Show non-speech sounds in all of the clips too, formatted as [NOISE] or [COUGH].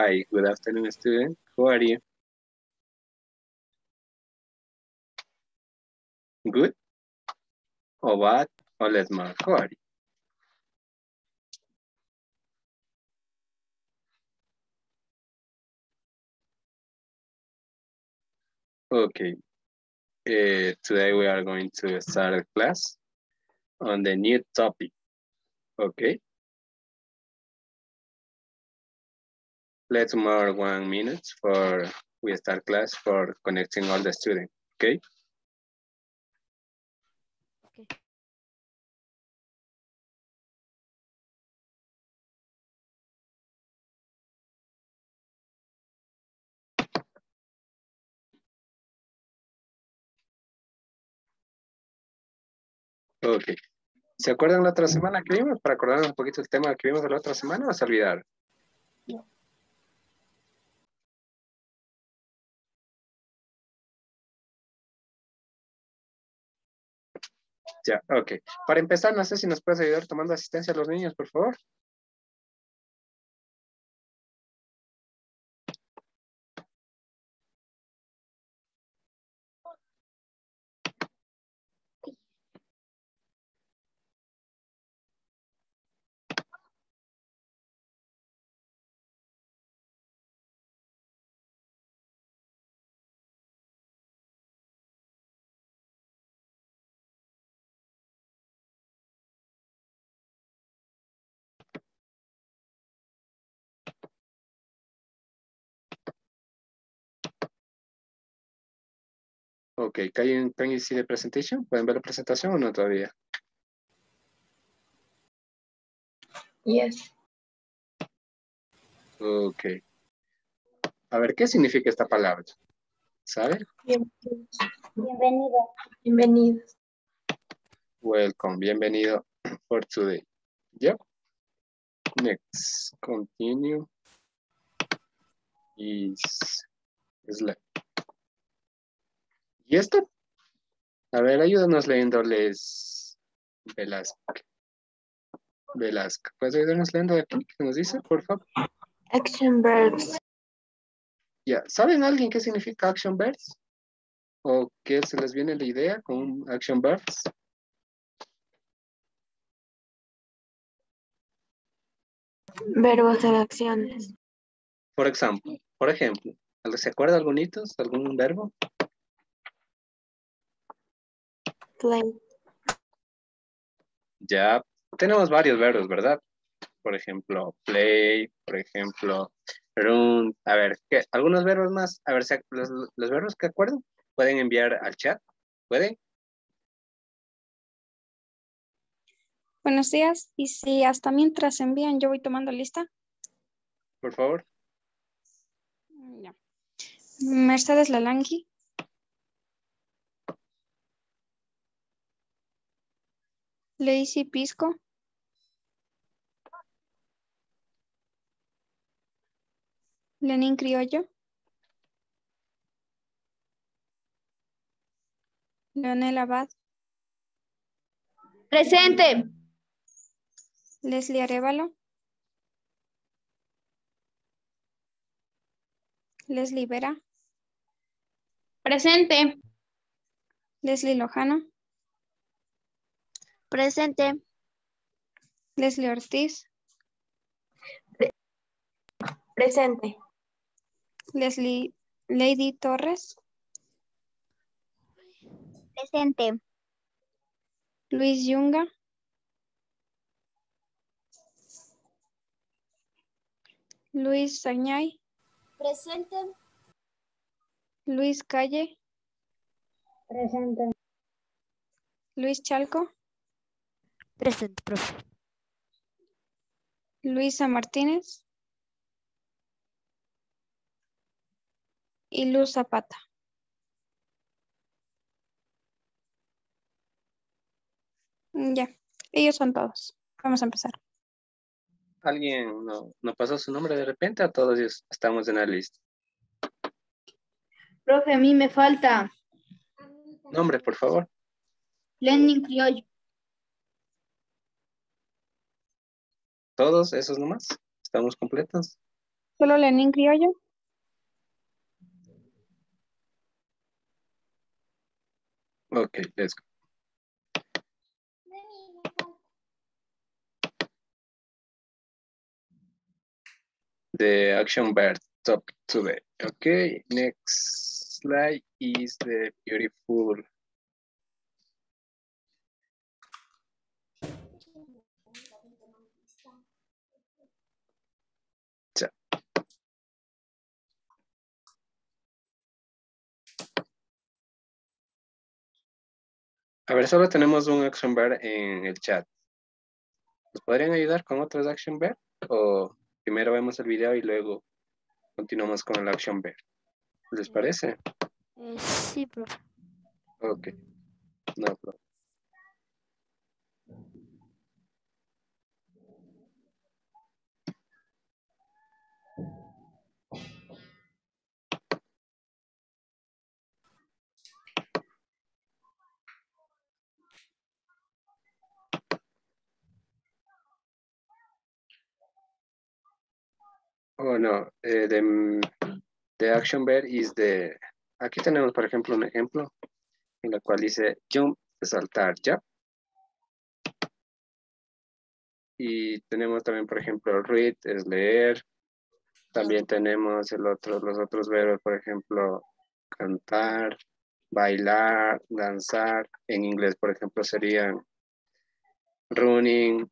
Hi, good afternoon, student. How are you? Good? Or bad? Or mark. How are you? Okay. Uh, today we are going to start a class on the new topic. Okay. Let's mark one minute for we start class for connecting all the students. Okay. Okay. Ok. ¿Se acuerdan la otra semana que vimos? Para acordarnos un poquito el tema que vimos la otra semana o se olvidaron? Ya, ok. Para empezar, no sé si nos puedes ayudar tomando asistencia a los niños, por favor. Ok, can can you see the presentation? ¿Pueden ver la presentación o no todavía? Yes. Ok. A ver, ¿qué significa esta palabra? ¿Sabe? Bienvenido. Bienvenidos. Welcome, bienvenido for today. Yep. Next, continue. Is slide. ¿Y esto? A ver, ayúdanos leyéndoles Velasco. Velasco. ¿Puedes ayudarnos leyendo aquí? ¿Qué nos dice, por favor? Action verbs. Ya, ¿saben alguien qué significa action verbs? ¿O qué se les viene la idea con action verbs? Verbos de acciones. Por ejemplo, por ejemplo, ¿se acuerda algunitos? ¿Algún verbo? Play. Ya tenemos varios verbos, ¿verdad? Por ejemplo, play, por ejemplo, run. A ver, ¿qué? ¿algunos verbos más? A ver, ¿se- los, los verbos que acuerdan, pueden enviar al chat. ¿Pueden? Buenos días. Y si hasta mientras envían, yo voy tomando lista. Por favor. Ya. Mercedes Lalangui. Lacey Pisco. Lenín Criollo. Leonel Abad. Presente. Leslie Arevalo. Leslie Vera. Presente. Leslie Lojano. Presente. Leslie Ortiz. Presente. Leslie Lady Torres. Presente. Luis Yunga. Luis Sañay. Presente. Luis Calle. Presente. Luis Chalco. Presente, profe. Luisa Martínez. Y Luz Zapata. Ya, ellos son todos. Vamos a empezar. ¿Alguien no, no pasó su nombre de repente? A todos ellos estamos en la lista. Profe, a mí me falta Nombre, por favor. Lenin Criollo. ¿Todos esos nomás? ¿Estamos completos? Solo Lenin criollo. Okay, let's go. The action verb top today. Okay, next slide is the beautiful A ver, solo tenemos un action verb en el chat. ¿Nos podrían ayudar con otros action verb? O primero vemos el video y luego continuamos con el action verb. ¿Les parece? Eh, sí, profe. Ok. No problem. Oh, no. eh, the, the action verb is the... Aquí tenemos, por ejemplo, un ejemplo en la cual dice jump, saltar, ¿ya? Y tenemos también, por ejemplo, read, es leer. También tenemos el otro, los otros verbos, por ejemplo, cantar, bailar, danzar. En inglés, por ejemplo, serían running,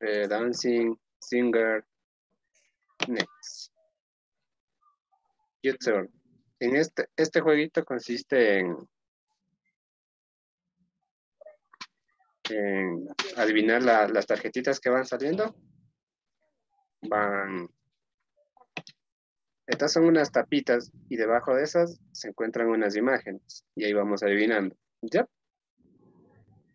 eh, dancing, singer. Next. Your turn. En este, este jueguito consiste en, en adivinar la- las tarjetitas que van saliendo. Van. Estas son unas tapitas y debajo de esas se encuentran unas imágenes y ahí vamos adivinando. ¿Ya?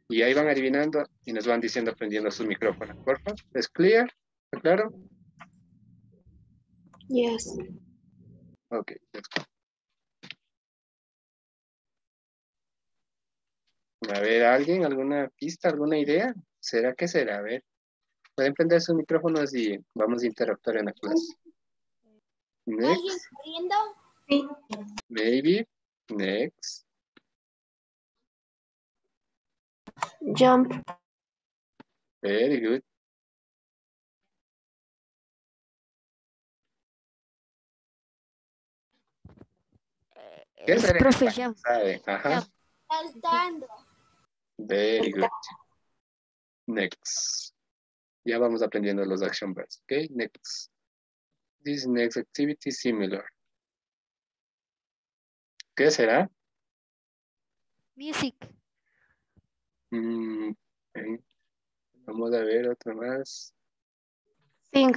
Y ahí van adivinando y nos van diciendo prendiendo su micrófono. Por favor, ¿es clear? ¿Está claro? Yes. Ok, let's go. A ver, ¿alguien? ¿Alguna pista? ¿Alguna idea? ¿Será que será? A ver. Pueden prender sus micrófonos y vamos a interactuar en la clase. ¿Alguien Next? Sí. maybe. Next. Jump. Very good. ¿Qué Es será? profe. Sabe, Ajá. Saltando. Very good. Next. Ya vamos aprendiendo los action verbs. Okay, next. This next activity is similar. ¿Qué será? Music. Mm, ok. Vamos a ver otra más. Sing.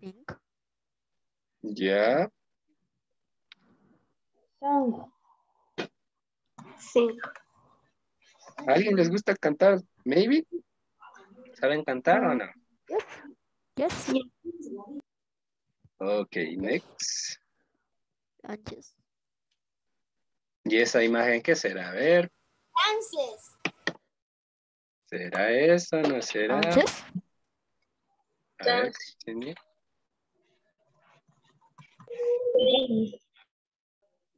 Pink. Ya. ¿A alguien les gusta cantar? Maybe. ¿Saben cantar o no? Yes. Ok, next. And yes. ¿Y esa imagen qué será? A ver, Dances. ¿será eso? ¿No será? And yes. A ver.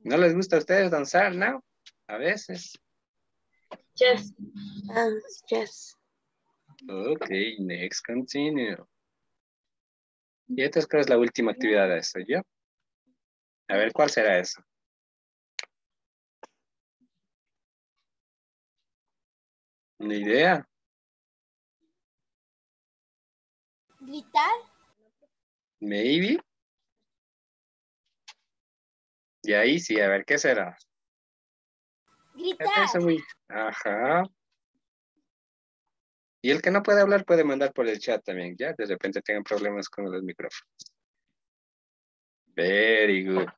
¿No les gusta a ustedes danzar, no? A veces. Yes. Dance. Yes. Ok, next, continue. Y esta es creo es la última actividad de esto, ¿ya? A ver, ¿cuál será eso? ¿Una idea? Gritar. Maybe. Y ahí sí, a ver, ¿qué será? Gritar. muy- Ajá. Y el que no puede hablar puede mandar por el chat también, ¿ya? De repente tengan problemas con los micrófonos. Very good.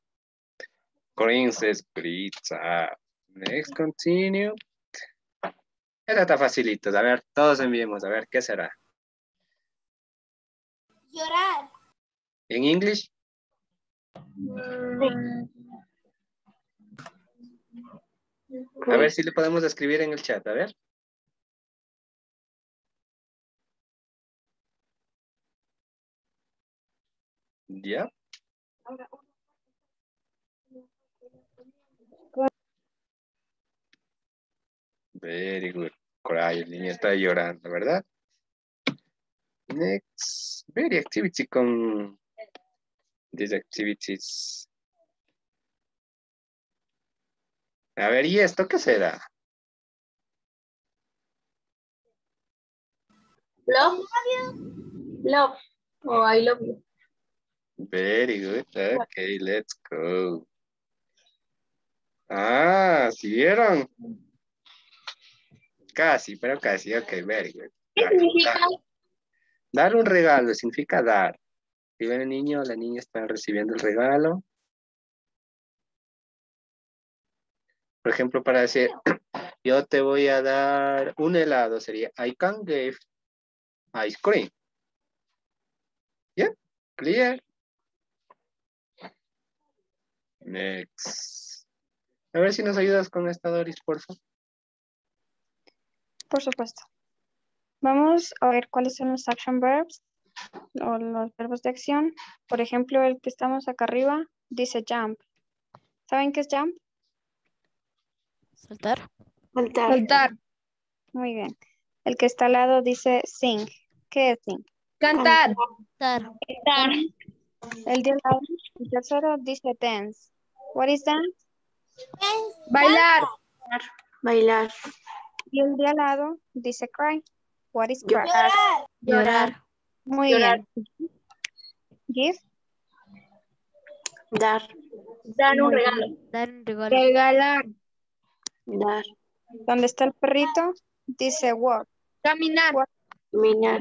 Princess Pizza. Next, continue. Esta está facilito. A ver, todos enviemos. A ver, ¿qué será? Llorar. ¿En English? A ver si le podemos escribir en el chat. A ver. ¿Ya? Very good. Cry, el niño está llorando, ¿verdad? Next, very activity con these activities. A ver, ¿y esto qué será? Love. Love. Oh, I love you. Very good. Okay, let's go. Ah, ¿sí vieron? Casi, pero casi. Ok, very good. ¿Qué significa? dar- un regalo significa dar. Si ven el niño o la niña está recibiendo el regalo. Por ejemplo, para decir, [CLEARS THROAT] yo te voy a dar un helado, sería I can give ice cream. ¿Ya? Clear. Next. A ver si nos ayudas con esta, Doris, por favor. Por supuesto. Vamos a ver cuáles son los action verbs o los verbos de acción. Por ejemplo, el que estamos acá arriba dice jump. ¿Saben qué es jump? Saltar. Saltar. Muy bien. El que está al lado dice sing. ¿Qué es sing? Cantar. Saltar. El de al lado, el tercero dice dance. What is dance? Bailar. Bailar. Y el de al lado dice cry. What is cry? Llorar. Llorar. Muy Llorar. bien. Give. Dar. Dar un regalo. Dar un regalo. Regalar. Dar. Donde está el perrito dice walk. Caminar. Caminar.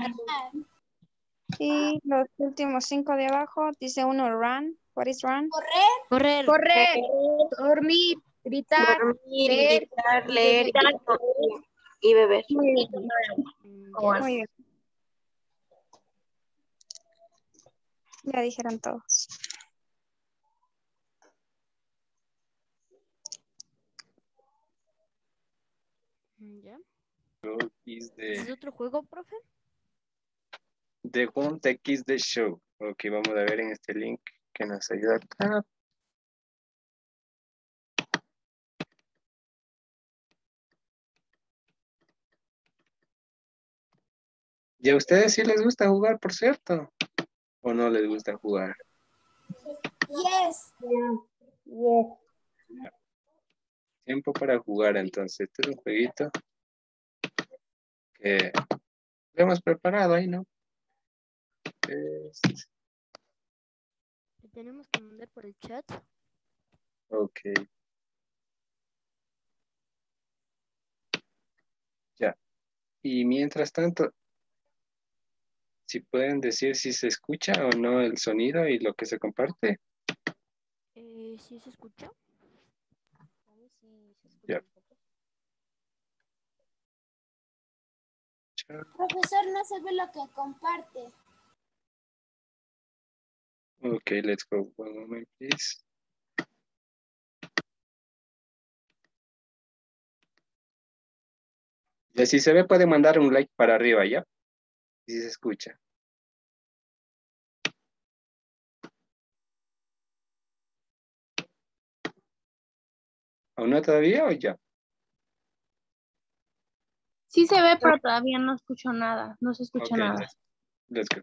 Y los últimos cinco de abajo dice uno run. What is run? Correr. Correr. Correr. Dormir. Gritar. Dormir, leer, gritar, leer y, gritar. y beber. Muy bien. Ya dijeron todos. Is ¿Es otro juego, profe? the one that is the show. Ok, vamos a ver en este link que nos ayuda acá. ¿Y a ustedes sí les gusta jugar, por cierto? ¿O no les gusta jugar? Yes. Tiempo para jugar, entonces. Este es un jueguito que lo hemos preparado ahí, ¿no? Este, ¿Le tenemos que mandar por el chat? ok. Ya. Y mientras tanto, si pueden decir si se escucha o no el sonido y lo que se comparte. Eh, ¿Sí se escucha? A ver si se escucha Ya. un poco. Profesor, no se ve lo que comparte. Okay, let's go. One moment, please. Y si se ve, puede mandar un like para arriba, ¿ya? Si se escucha. ¿Aún no todavía o ya? Sí se ve, pero todavía no escucho nada. No se escucha Ok, nada. let's- Let's go.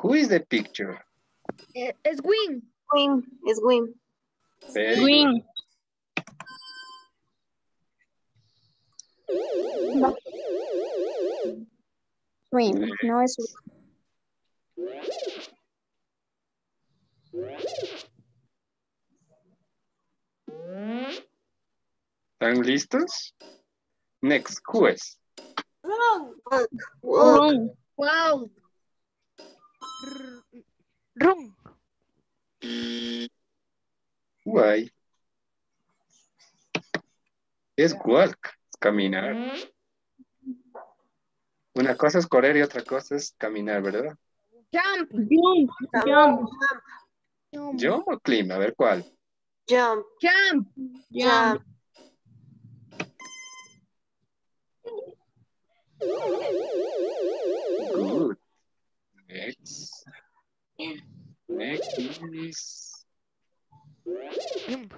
Who is the picture? Eh, es Win. Win. Es win. Win. Swim. No es ¿Están listos? Next, who is? Run. Walk. Wow. Rum. Why? Es walk, es caminar. Una cosa es correr y otra cosa es caminar, ¿verdad? Jump. Jump. Jump. ¿Yo o climb? A ver cuál. Jump. Jump. Jump. Good. Next. Next is Jump.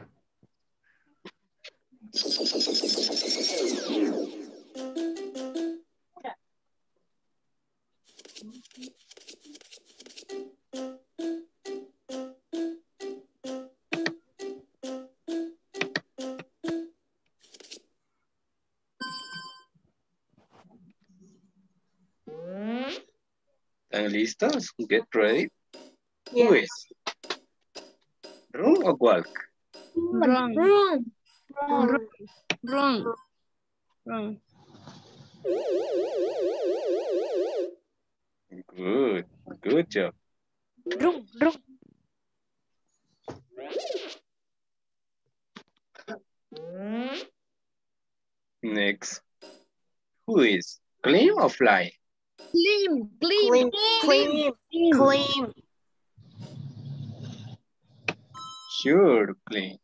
¿Están listos? Get ready. Yeah. Who is? Run or walk? Run. Run. Run. Run. Good. Good job. Run, run. Next. Who is? Climb or fly? Clean. Clean. Clean. Clean. Clean. Sure, climb.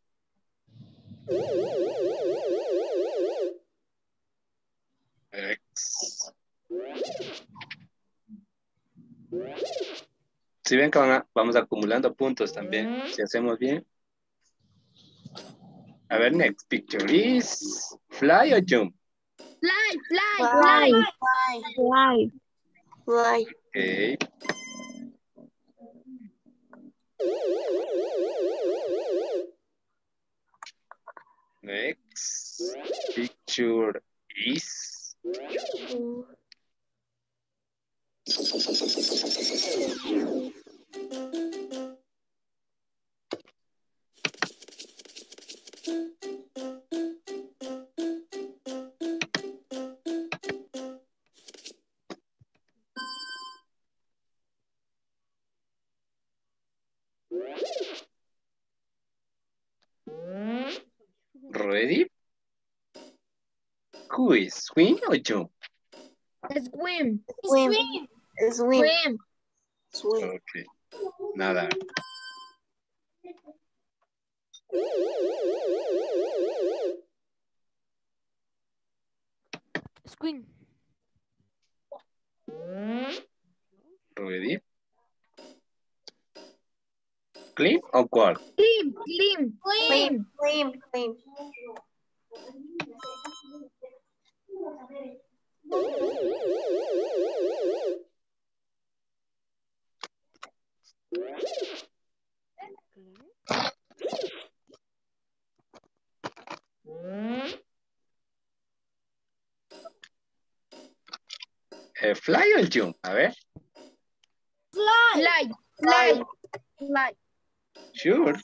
X. Si ven que van a- vamos acumulando puntos también, si hacemos bien. A ver, next picture is fly or jump. Fly. Fly. Fly. Fly. Fly. Fly. Fly. Okay. Next picture is Who is swing or jump? Swim. Swim. Swim. Swim. Swim. Swim. Okay. Nada. Swing. Ready. Climb or walk? Fly. Fly. Fly. Fly. Sure.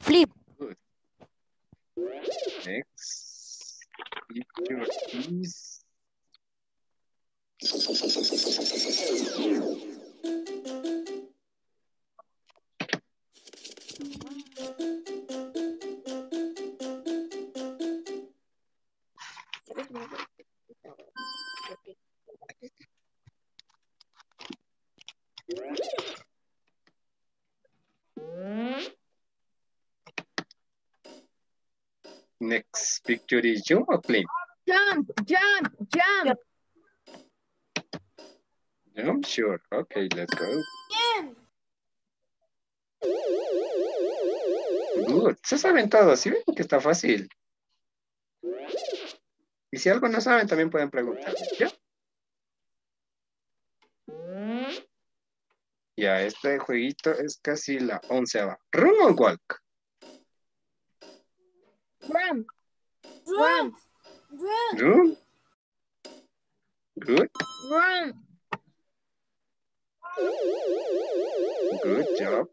Flip. Good. Next picture is next picture is jump or climb? Jump. Jump. Jump. Jump, sure. Okay, let's go. Bien. Good. Se saben todos, ¿sí ven que está fácil? Y si algo no saben, también pueden preguntar. ¿Ya? Ya, este jueguito es casi la onceava. ¿Run o walk? Run. Run. Run. Run. Good. Run. Good job.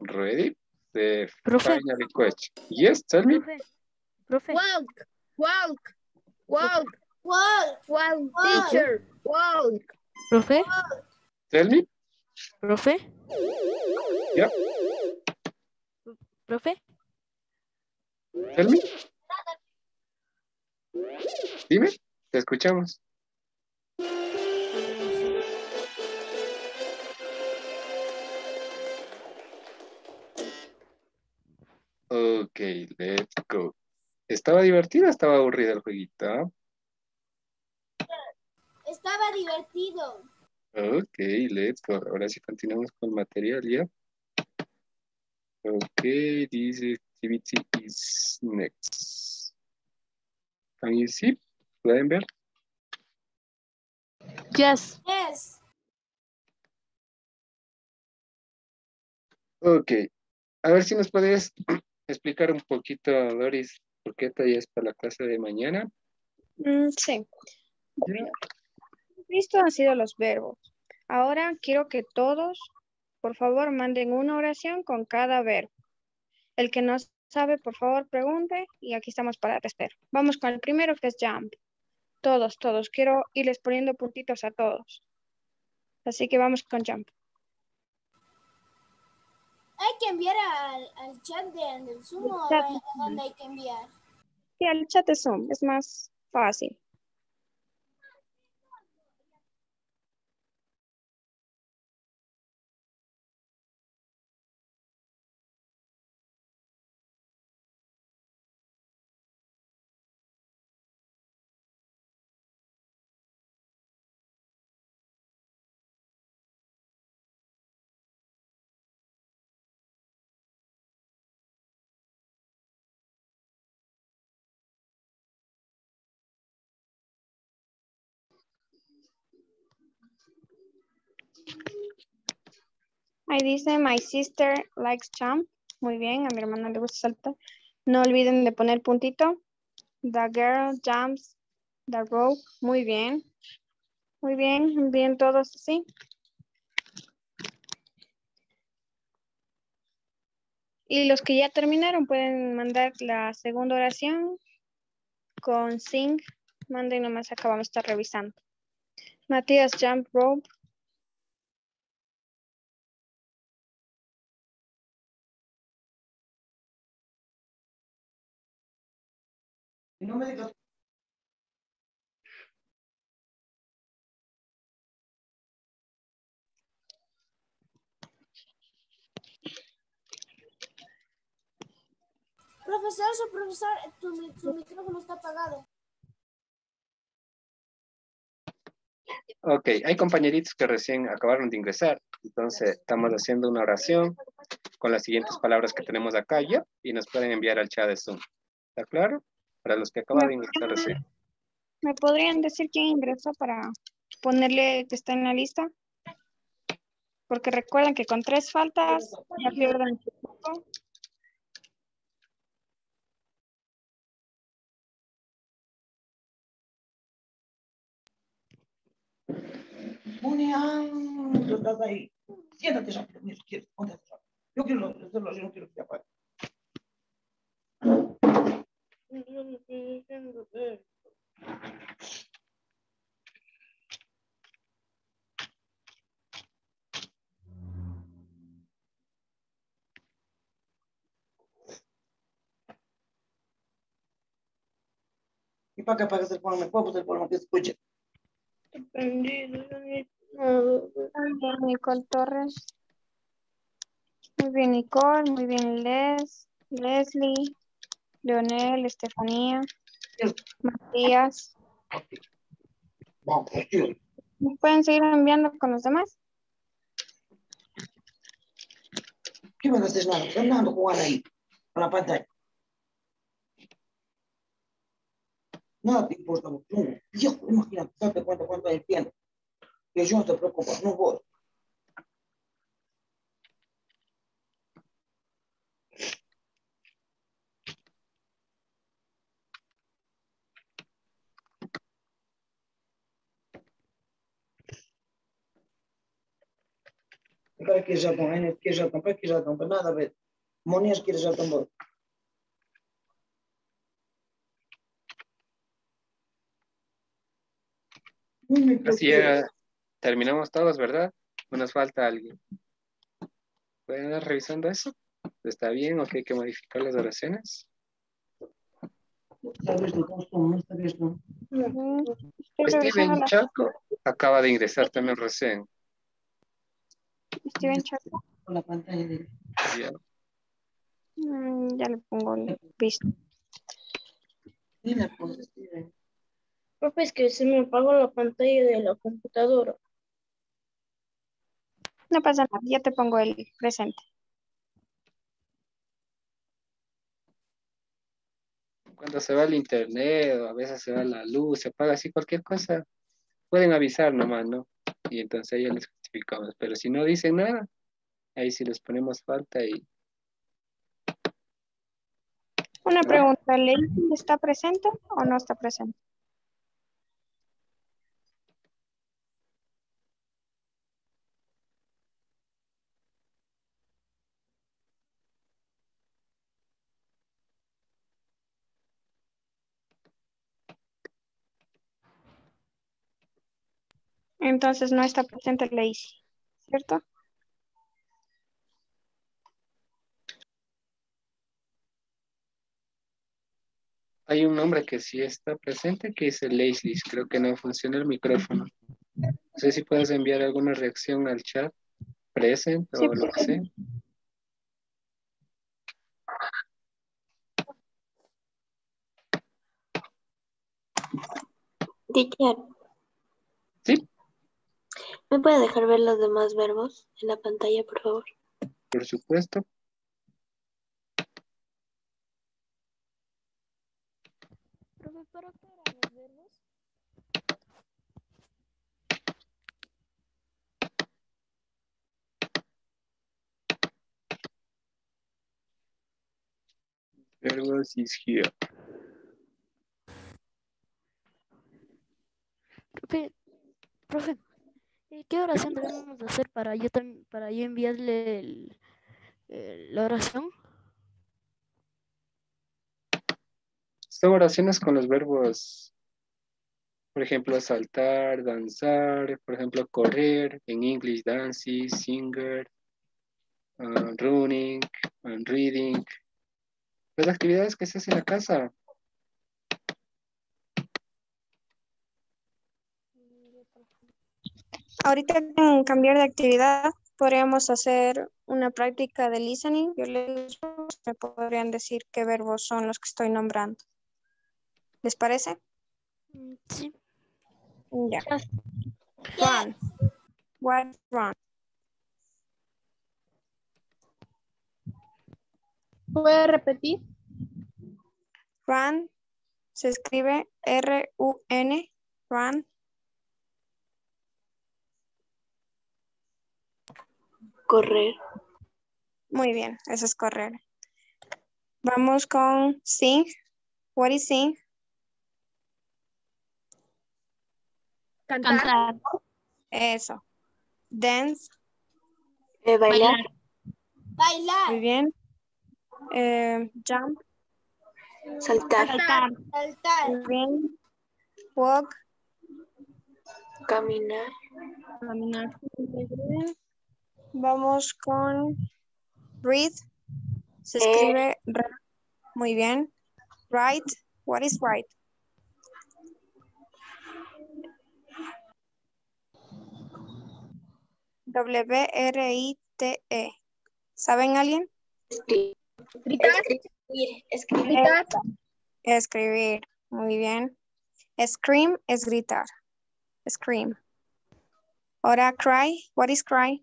Ready? The Profe. final question. Yes, tell me. Profe. Profe. Walk. Walk. Walk. Walk. Walk. Teacher. Walk. Profe. Tell me. ¿Profe? Ya. ¿Profe? Tell me. Dime, te escuchamos. Ok, let's go. ¿Estaba divertido o estaba aburrido el jueguito? Estaba divertido. Ok, let's go. Ahora sí continuamos con material, ¿ya? Ok, this activity is next. Can you see? ¿Pueden ver? Yes. Yes. Ok. A ver si nos puedes [CLEARS THROAT] explicar un poquito, Doris, por qué esta ya es para la clase de mañana. Mm, sí. Visto han sido los verbos. Ahora quiero que todos, por favor, manden una oración con cada verbo. El que no sabe, por favor, pregunte y aquí estamos para responder. Vamos con el primero que es jump. Todos, todos. Quiero irles poniendo puntitos a todos. Así que vamos con jump. Hay que enviar al, al chat de- del Zoom o chat. a dónde hay que enviar. Y al chat de Zoom es más fácil. Ahí dice, my sister likes jump. Muy bien, a mi hermana le gusta saltar. No olviden de poner puntito. The girl jumps the rope. Muy bien. Muy bien, bien todos así. Y los que ya terminaron pueden mandar la segunda oración con sing. Manden nomás acá, vamos a estar revisando. Matías jump rope. No me digas. Profesor, su profesor, tu, su micrófono está apagado. Ok, hay compañeritos que recién acabaron de ingresar, entonces estamos haciendo una oración con las siguientes palabras que tenemos acá ya y nos pueden enviar al chat de Zoom. ¿Está claro? Para los que acaban de ingresar recién. ¿Me podrían decir quién ingresó para ponerle que está en la lista? Porque recuerden que con tres faltas ya pierden su punto. Monia, tú estás ahí. Siéntate rápido, mira, quieres, ponte rápido. Yo quiero hacerlo, yo no quiero que te apague. ¿Y para qué apagas el polvo? ¿Me puedo poner el polvo que escuche? Muy bien, Nicole Torres. Muy bien, Nicole. Muy bien, Les. Leslie. Leonel, Estefanía. Matías. Vamos, tío. ¿Me pueden seguir enviando con los demás? ¿Qué me haces nada? Fernando, jugando ahí, con la pantalla. Nada importa, tú, viejo, imagínate, date cuenta cuánto hay tiempo. Que yo no te preocupes, no voy. Para que já estão, Enes que já estão, para que já estão, para nada a ver. Monias que já estão Así ya terminamos todos, ¿verdad? ¿O nos falta alguien? ¿Pueden ir revisando eso? ¿Está bien o que hay que modificar las oraciones? No, no no. Steven Chaco acaba de ingresar también recién. Steven Chaco. Con la pantalla de... Ya. Mm, ya le pongo el visto. Mira, pues, Steven. Profe, es que se me apagó la pantalla de la computadora. No pasa nada, ya te pongo el presente. Cuando se va el internet o a veces se va la luz, se apaga así cualquier cosa, pueden avisar nomás, ¿no? Y entonces ya les justificamos. Pero si no dicen nada, ahí sí les ponemos falta y Una pregunta, ¿Ley está presente o no está presente? Entonces no está presente Lacey, ¿cierto? hay un nombre que sí está presente que dice Lazy. Creo que no funciona el micrófono. No sé si puedes enviar alguna reacción al chat, present Sí, o lo que sea. Teacher, ¿me puede dejar ver los demás verbos en la pantalla, por favor? por supuesto. Profe, ¿para qué eran los verbos? Verbos is here. Profe, profe, ¿qué oración [LAUGHS] debemos de hacer para yo también, para yo enviarle el- el- la oración? Son oraciones con los verbos, por ejemplo, saltar, danzar, por ejemplo, correr, en English, dancing, singer, uh, running, and reading. Las actividades que se hacen en la casa. Ahorita en cambiar de actividad podríamos hacer una práctica de listening. Yo les me podrían decir qué verbos son los que estoy nombrando. ¿Les parece? Mm, Sí. Ya. Run. What run? ¿Puede repetir? Run se escribe R-U-N. Run. Correr. Muy bien, eso es correr. Vamos con sing. What is sing? Cantar. Eso. Dance. Eh, bailar. Muy Bailar, bien. Eh, jump. Saltar. Saltar. saltar, Muy bien. Walk. Caminar. Caminar. Muy bien. Vamos con read. Se Eh. escribe re. Muy bien. Write. What is write? W-R-I-T-E. ¿Saben alguien? Escribir. Escribir. Escribir. Gritar. Escribir. Muy bien. Scream es gritar. Scream. Ahora cry. What is cry?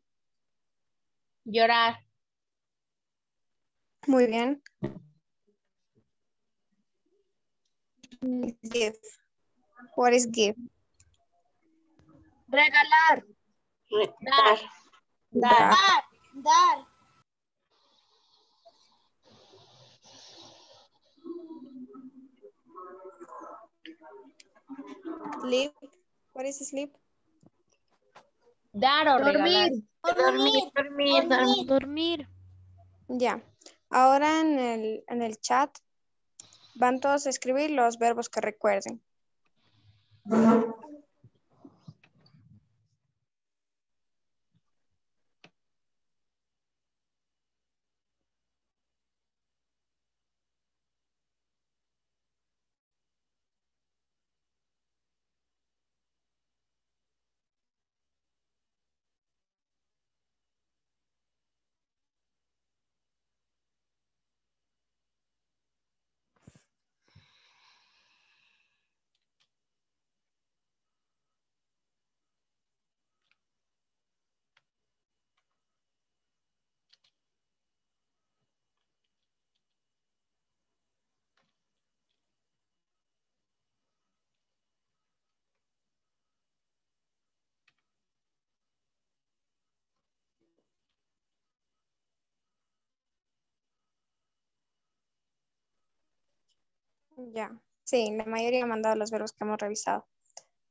Llorar. Muy bien. Give. What is give? Regalar. Re- Dar. Dar. dar, dar, Sleep. What is sleep? Dar o regalar. Dormir. Dormir. Dormir. Dormir. Ya. Ahora en el, en el chat van todos a escribir los verbos que recuerden. Ya, sí, la mayoría ha mandado los verbos que hemos revisado.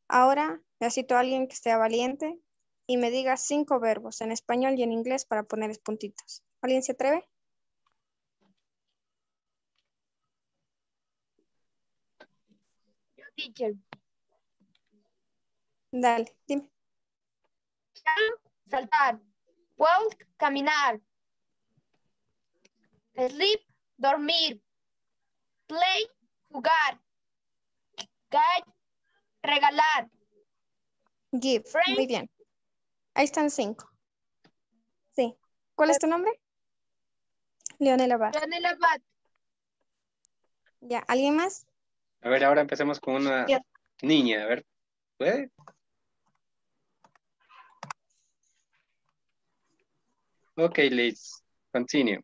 Ahora necesito a alguien que sea valiente y me diga cinco verbos en español y en inglés para ponerles puntitos. ¿Alguien se atreve? Yo, teacher. Dale, dime. Saltar. Walk, caminar. Sleep, dormir. Play, jugar. Guide, regalar. Give. Muy bien. Ahí están cinco. Sí. ¿Cuál es tu nombre? Leonela Abad. Leonel Abad. Ya, ¿alguien más? A ver, ahora empecemos con una niña. A ver, ¿puede? Ok, Liz, continue.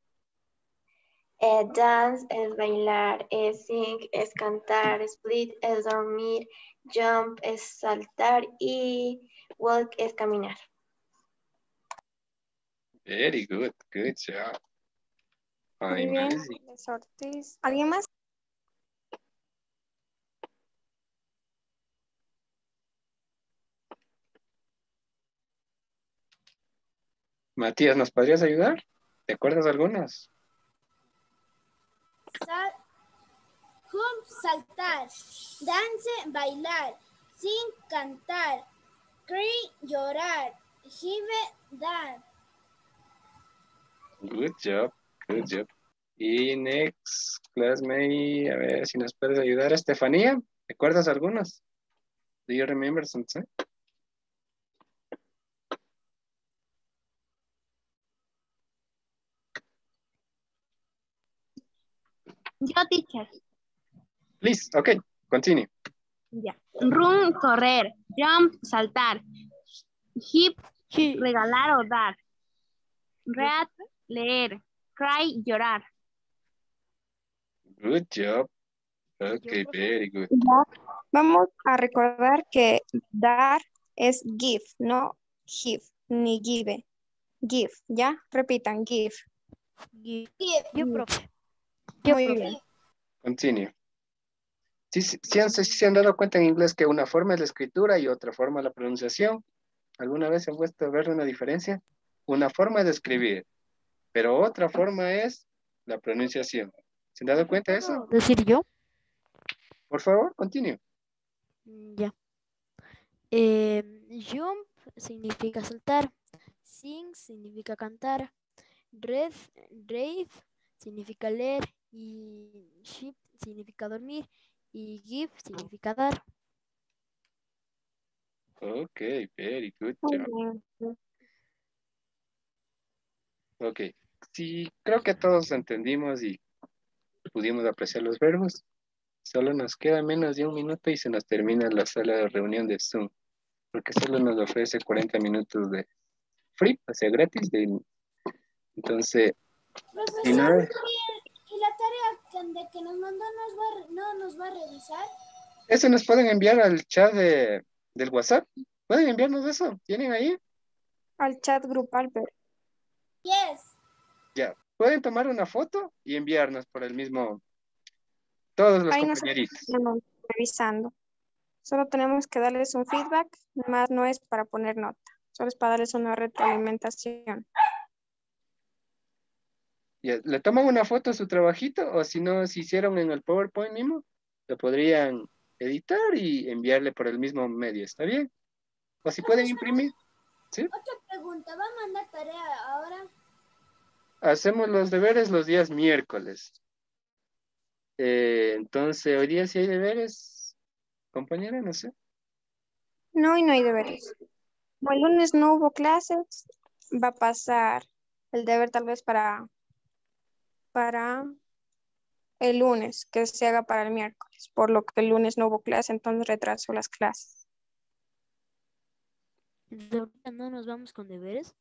Eh, dance es bailar, eh, sing es cantar, split es dormir, jump es saltar y walk es caminar. Very good, good job. Bien. ¿Alguien más? Matías, ¿nos podrías ayudar? ¿Te acuerdas de algunas? Sal, jump, saltar, dance, bailar, sing, cantar, cry, llorar, give, dar. Good job, good job. Y next classmate, a ver si nos puedes ayudar. Estefanía, ¿te acuerdas algunas? Do you remember something? Yo, teacher. Please, okay, continue. Ya. Run, correr. Jump, saltar. Hip, Sí. regalar o dar. Read, leer. Cry, llorar. Good job. Okay, profe. very good. Vamos a recordar que dar es give, no give, ni give. Give, ¿ya? Repitan, give. Gi- Give. Muy bien. Continue. Sí, sí, sí han, sí se han dado cuenta en inglés que una forma es la escritura y otra forma la pronunciación. ¿Alguna vez se han puesto a ver una diferencia? Una forma es de escribir, pero otra forma es la pronunciación. ¿Se han dado cuenta de eso? ¿Puedo decir yo? Por favor, continue. Mm, Ya. Eh, jump significa saltar. Sing significa cantar. Read, read significa leer. Y shift significa dormir. Y give significa dar. Ok, very good job. Ok, sí, creo que todos entendimos y pudimos apreciar los verbos. Solo nos queda menos de un minuto y se nos termina la sala de reunión de Zoom, porque solo nos ofrece 40 minutos de free, o sea, gratis. De, entonces, Si no- ¿y, y la tarea que, de que nos mandó nos va, no nos va a revisar? eso nos pueden enviar al chat de, del WhatsApp. ¿Pueden enviarnos eso? ¿Tienen ahí? Al chat grupal, pero Yes. Ya. Pueden tomar una foto y enviarnos por el mismo, todos los ahí compañeritos. revisando. Solo tenemos que darles un feedback, más no es para poner nota, solo es para darles una retroalimentación. ¿Le toman una foto a su trabajito? O si no, si hicieron en el PowerPoint mismo, lo podrían editar y enviarle por el mismo medio, ¿está bien? O si pueden imprimir. Otra pregunta, ¿va a mandar tarea ahora? Hacemos los deberes los días miércoles. Eh, entonces, hoy día sí hay deberes, compañera, no sé. No, y no hay deberes. Como el lunes no hubo clases, va a pasar el deber tal vez para, para el lunes, que se haga para el miércoles, por lo que el lunes no hubo clase, entonces retrasó las clases. Ahorita no nos vamos con deberes.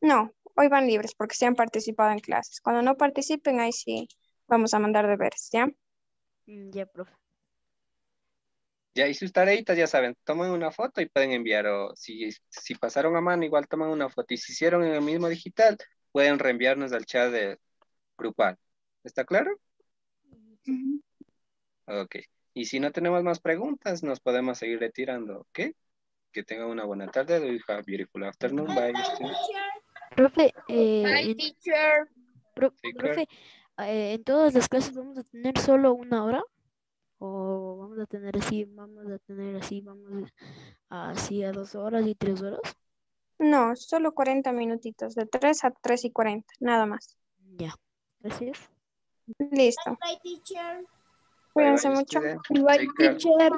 No, hoy van libres porque sí han participado en clases. Cuando no participen, ahí sí vamos a mandar deberes, ¿ya? Mm, Ya, profe. Ya, y sus tareitas, ya saben, toman una foto y pueden enviar, o si, si pasaron a mano, igual toman una foto, y si hicieron en el mismo digital, pueden reenviarnos al chat de grupal. ¿Está claro? Ok. Y si no tenemos más preguntas, nos podemos seguir retirando, ¿ok? Que tengan una buena tarde. Do you have a beautiful afternoon. Bye. students. Profe, eh, en- teacher. pro- Sí, claro. profe, eh, en todas las clases vamos a tener solo una hora o vamos a tener así, vamos a tener así, vamos a- así a dos horas y tres horas. No, solo 40 minutitos, de 3 a 3 y 40, nada más. Ya, gracias. Listo. Bye, teacher. Cuídense Bye, mucho. Bye, teacher.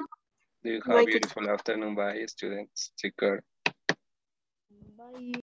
Do you have a beautiful afternoon. Bye, students. Take care. Bye.